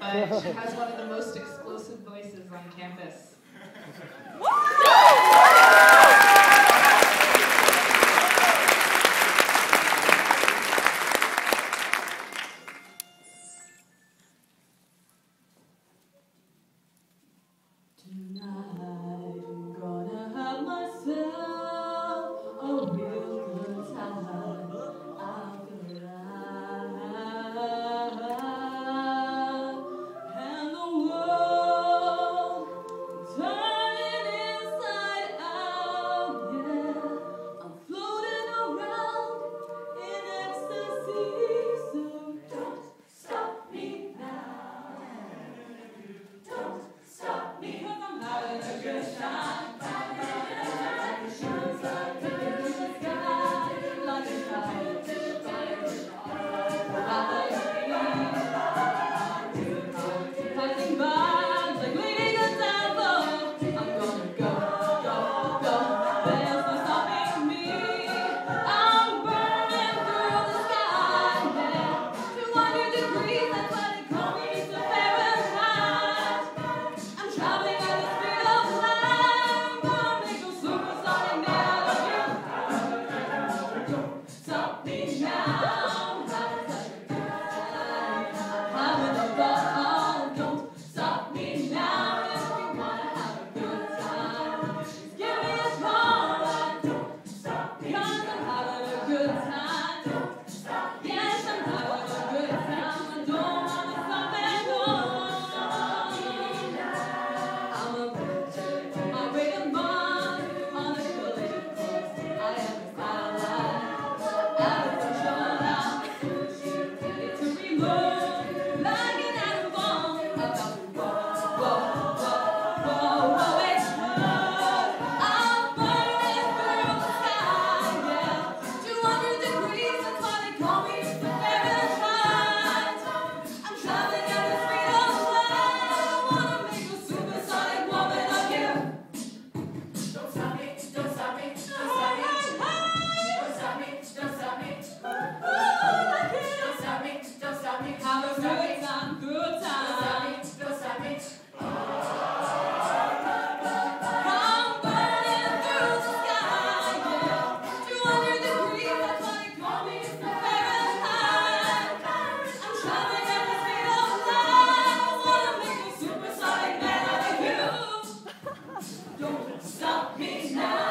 but she has one of the most explosive voices on campus. Thank you. Krishna.